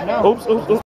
Oops, oops, oops.